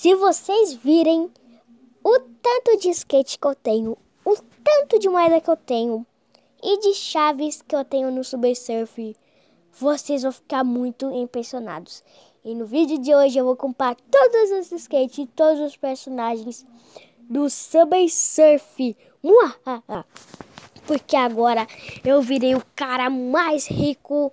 Se vocês virem o tanto de skate que eu tenho, o tanto de moeda que eu tenho e de chaves que eu tenho no Subway Surf, vocês vão ficar muito impressionados. E no vídeo de hoje eu vou comprar todos os skates e todos os personagens do Subway Surf. Porque agora eu virei o cara mais rico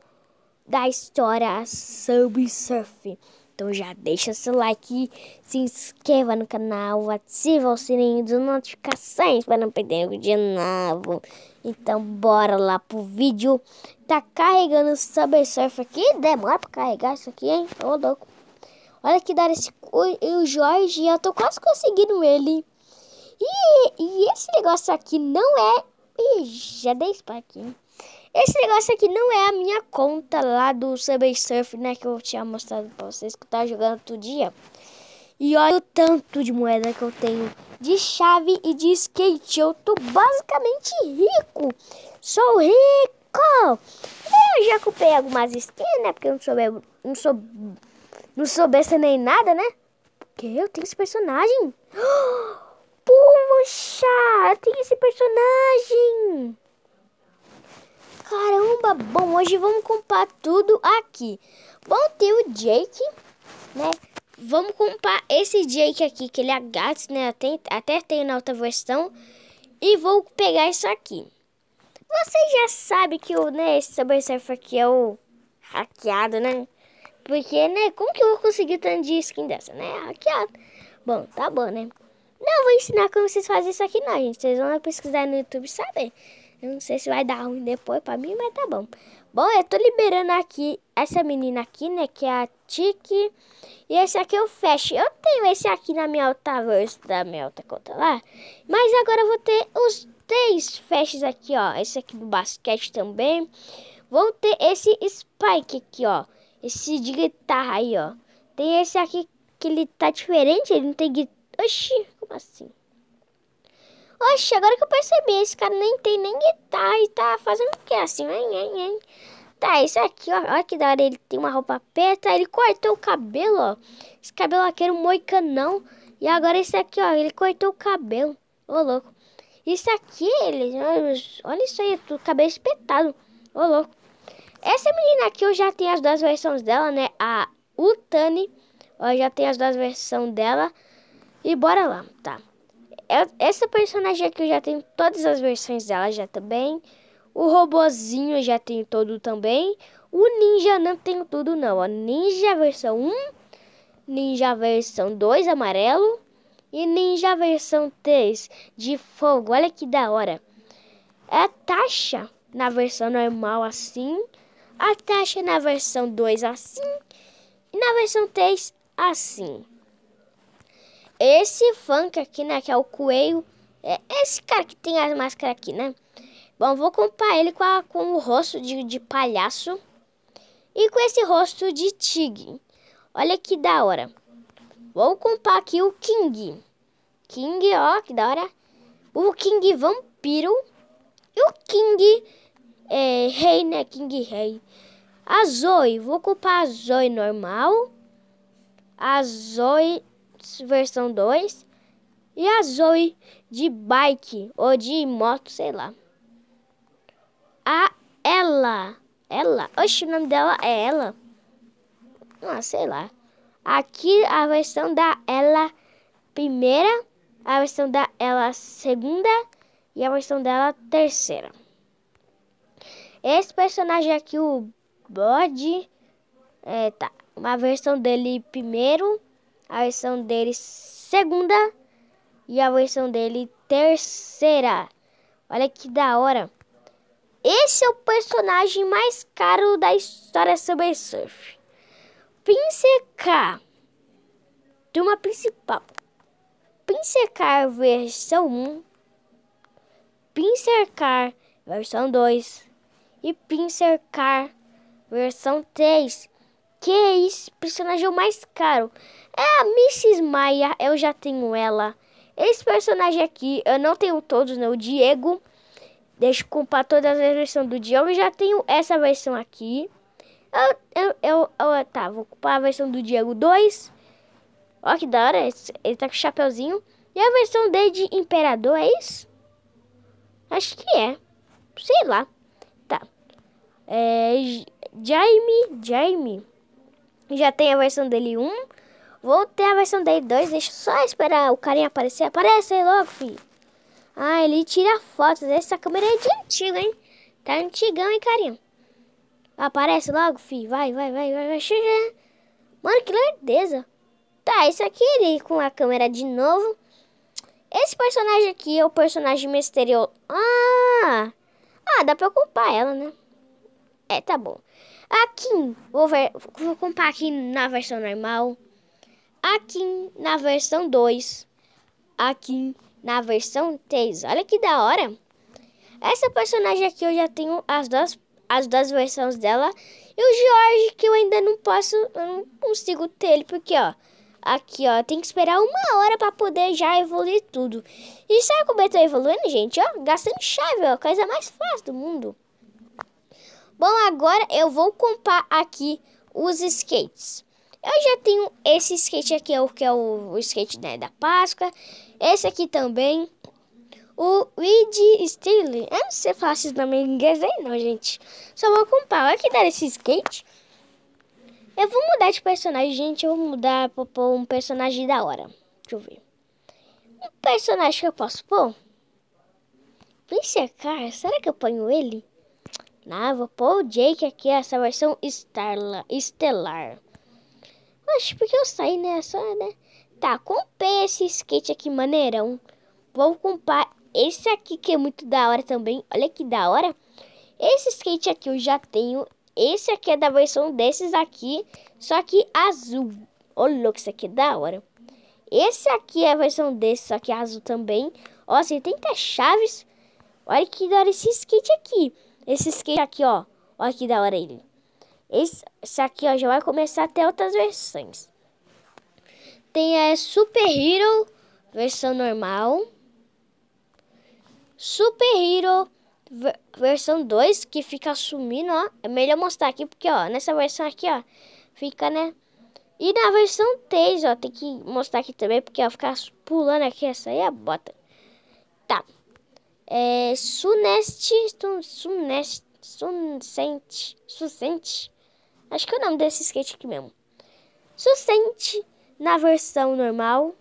da história Subway Surf. Então já deixa seu like, se inscreva no canal, ativa o sininho de notificações para não perder o vídeo novo. Então bora lá pro vídeo. Tá carregando o Subway Surf aqui, demora para carregar isso aqui, hein? Ô louco. Olha que dá esse o, Jorge, eu tô quase conseguindo ele. E, e esse negócio aqui não é... Ih, já dei spam aqui. Esse negócio aqui não é a minha conta lá do Subway Surf, né? Que eu tinha mostrado pra vocês que eu tava jogando outro dia. E olha o tanto de moeda que eu tenho de chave e de skate. Eu tô basicamente rico. Sou rico. Eu já comprei algumas skins, né? Porque eu não sou, não sou, não sou besta nem nada, né? Porque eu tenho esse personagem. Puxa, eu tenho esse personagem. Caramba, bom, hoje vamos comprar tudo aqui. Bom, tem o Jake, né? Vamos comprar esse Jake aqui, que ele é gato, né? Até, até tem na outra versão. E vou pegar isso aqui. Você já sabe que o, né, esse Subway Surfer aqui é o hackeado, né? Porque, né, como que eu vou conseguir tanto de skin dessa, né? Hackeado. Bom, tá bom, né? Não vou ensinar como vocês fazem isso aqui não, gente. Vocês vão pesquisar no YouTube e saber. Eu não sei se vai dar ruim depois pra mim, mas tá bom. Bom, eu tô liberando aqui essa menina aqui, né? Que é a Tiki. E esse aqui é o Flash. Eu tenho esse aqui na minha outra versa, da minha outra conta lá. Mas agora eu vou ter os três Flashes aqui, ó. Esse aqui do basquete também. Vou ter esse Spike aqui, ó. Esse de guitarra aí, ó. Tem esse aqui que ele tá diferente. Ele não tem guitarra. Oxi, como assim? Oxe, agora que eu percebi, esse cara nem tem nem guitarra e tá fazendo o que assim? Tá, esse aqui, ó, olha que da hora, ele tem uma roupa preta, ele cortou o cabelo, ó. Esse cabelo aqui era um moicanão. E agora esse aqui, ó, ele cortou o cabelo. Ô, louco. Isso aqui, ele, olha isso aí, o cabelo espetado. Ô, louco. Essa menina aqui, eu já tenho as duas versões dela, né? A Utani, ó, já tem as duas versões dela. E bora lá, tá. Essa personagem aqui eu já tenho todas as versões dela já também. O robozinho eu já tenho todo também. O ninja não tenho tudo não. A ninja versão 1, ninja versão 2 amarelo e ninja versão 3 de fogo. Olha que da hora. A taxa na versão normal assim. A taxa na versão 2 assim. E na versão 3 assim. Esse funk aqui, né, que é o coelho, é esse cara que tem as máscaras aqui, né? Bom, vou comprar ele com, a, com o rosto de, de palhaço e com esse rosto de tigre. Olha que da hora. Vou comprar aqui o King. King, ó, que da hora. O King Vampiro e o King é, Rei, né? King Rei. A Zoe, vou comprar a Zoe normal. A Zoe versão 2 e a Zoe de bike ou de moto, sei lá. A ela, ela, oxe, o nome dela é ela. Ah, sei lá. Aqui a versão da ela primeira, a versão da ela segunda e a versão dela terceira. Esse personagem aqui, o Bode, é, tá, uma versão dele primeiro a versão dele segunda e a versão dele terceira. Olha que da hora. Esse é o personagem mais caro da história sobre surf. Pinsecar. Turma principal. Pinsecar versão 1. Pincercar versão 2 e Pincercar versão 3. Que é esse personagem é o mais caro. É a Mrs. Maia, eu já tenho ela. Esse personagem aqui, eu não tenho todos, né? O Diego. Deixa eu comprar todas as versões do Diego. Eu já tenho essa versão aqui. Eu, eu, eu, eu, tá, vou comprar a versão do Diego 2. Ó, que da hora. Ele tá com chapeuzinho. E a versão dele de Imperador, é isso? Acho que é. Sei lá. Tá. É... Jaime. Jaime. Já tem a versão dele 1. Vou ter a versão dele 2. Deixa só esperar o carinha aparecer. Aparece aí logo, filho. Ah, ele tira fotos. Essa câmera é de antigo, hein? Tá antigão, hein, carinha? Aparece logo, filho. Vai, vai, vai, vai, vai. Mano, que lerdeza. Tá, isso aqui ele com a câmera de novo. Esse personagem aqui é o personagem misterioso. Ah! Ah, dá pra comprar ela, né? É, tá bom. Aqui, vou, ver, vou comprar aqui na versão normal. Aqui na versão 2. Aqui na versão 3. Olha que da hora. Essa personagem aqui eu já tenho as duas, as duas versões dela. E o George que eu ainda não posso, eu não consigo ter ele. Porque, ó, aqui, ó, tem que esperar uma hora para poder já evoluir tudo. E sabe como eu tô evoluindo, gente? Ó, gastando chave, ó, coisa mais fácil do mundo. Bom, agora eu vou comprar aqui os skates. Eu já tenho esse skate aqui, que é o, o skate né, da Páscoa. Esse aqui também. O Weed Steele. Eu não sei falar esses nomes em inglês aí não, gente. Só vou comprar. Olha que dá esse skate. Eu vou mudar de personagem, gente. Eu vou mudar pra pôr um personagem da hora. Deixa eu ver. Um personagem que eu posso pôr? Car. Será que eu ponho ele? Vou pôr o Jake aqui, essa versão Starla, estelar. Mas porque eu saí, né? Só, né? Tá, comprei esse skate aqui maneirão. Vou comprar esse aqui que é muito da hora também. Olha que da hora. Esse skate aqui eu já tenho. Esse aqui é da versão desses aqui, só que azul. Olha louco, isso aqui é da hora. Esse aqui é a versão desse, só que azul também. Ó, você tem até chaves. Olha que da hora esse skate aqui. Esse skate aqui, ó. Olha que da hora ele. Esse, esse aqui, ó, já vai começar a ter outras versões. Tem a Super Hero, versão normal. Super Hero, versão 2, que fica sumindo, ó. É melhor mostrar aqui, porque, ó, nessa versão aqui, ó, fica, né? E na versão 3, ó, tem que mostrar aqui também, porque, ó, ficar pulando aqui, essa aí é a bota. Tá. É, Sunest, Sunest, Suncente, Sucente, acho que é o nome desse skate aqui mesmo. Sucente na versão normal,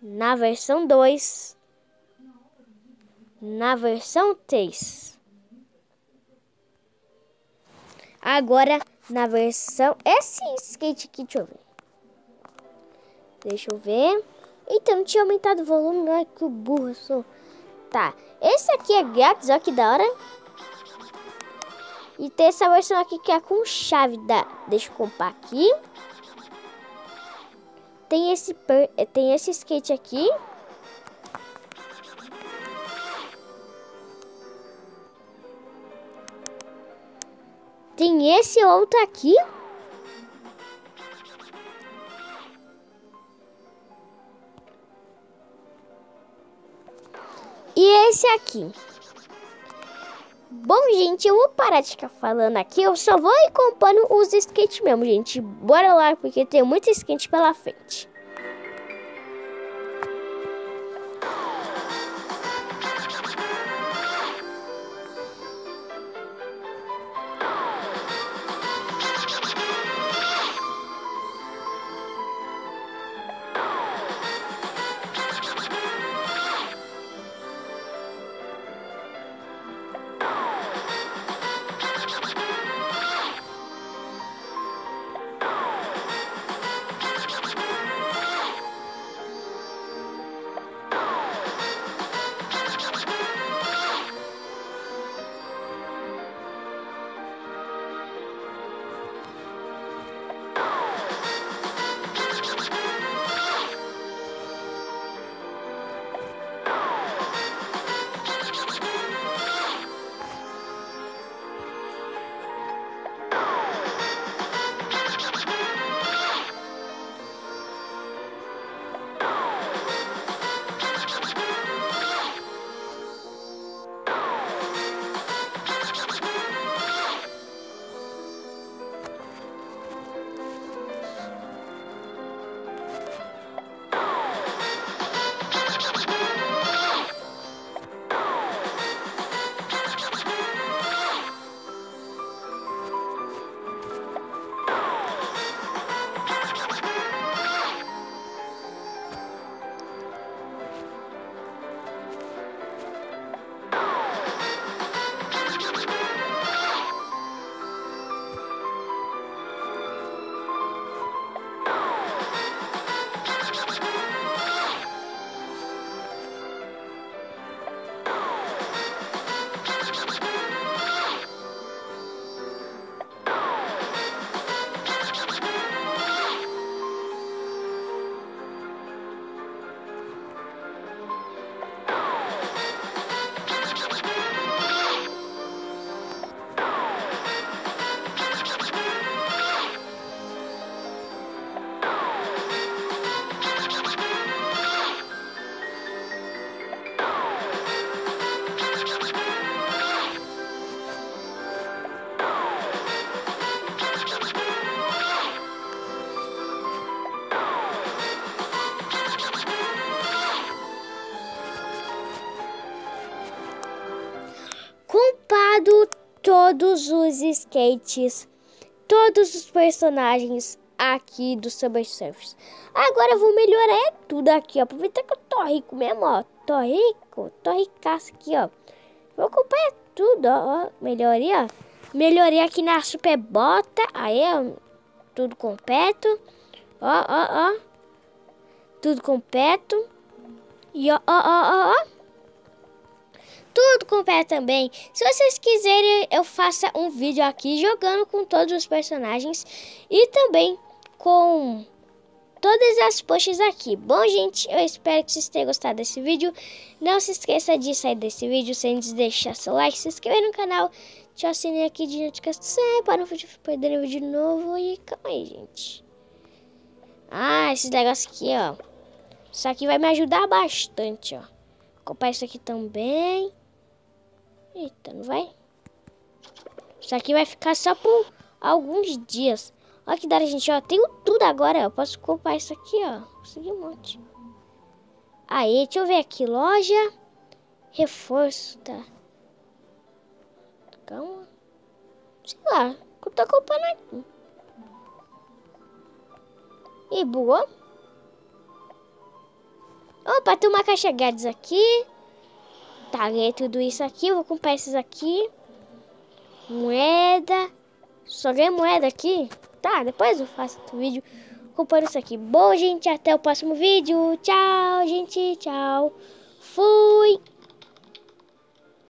na versão 2, na versão 3. Agora na versão esse skate aqui, deixa eu ver. Deixa eu ver. Eita, não tinha aumentado o volume, ai que burro eu sou. Tá, esse aqui é grátis, olha que da hora. E tem essa versão aqui que é com chave. Da... Deixa eu comprar aqui. Tem esse, per... tem esse skate aqui. Tem esse outro aqui. Esse aqui. Bom, gente, eu vou parar de ficar falando aqui. Eu só vou ir comprando os skates mesmo, gente. Bora lá, porque tem muito skate pela frente. Skates, todos os personagens aqui do Subway Surfers. Agora eu vou melhorar tudo aqui, ó. Aproveitar que eu tô rico mesmo, ó. Tô rico, tô ricaço aqui, ó. Vou comprar tudo, ó. Melhorei, ó. Melhorei aqui na Super Bota. Aí, ó. Tudo completo. Ó, ó, ó. Tudo completo. E ó, ó, ó, ó. Tudo completo também. Se vocês quiserem, eu faça um vídeo aqui jogando com todos os personagens. E também com todas as posts aqui. Bom, gente, eu espero que vocês tenham gostado desse vídeo. Não se esqueça de sair desse vídeo sem deixar seu like, se inscrever no canal, deixar o sininho aqui de notificação para não perder o vídeo novo. E calma aí, gente. Ah, esses negócios aqui, ó. Isso aqui vai me ajudar bastante, ó. Vou comprar isso aqui também. Eita, não vai? Isso aqui vai ficar só por alguns dias. Olha que da gente, ó. Tenho tudo agora, Eu posso comprar isso aqui, ó. Consegui um monte. Aí, deixa eu ver aqui. Loja. Reforço, tá. Calma. Sei lá. Eu tô comprando aqui. E boa. Opa, tem uma caixa gades aqui. Ganhei tudo isso aqui. Vou comprar esses aqui. Moeda. Só ganhei moeda aqui. Tá, depois eu faço outro vídeo comprando isso aqui. Bom, gente, até o próximo vídeo. Tchau, gente. Tchau. Fui.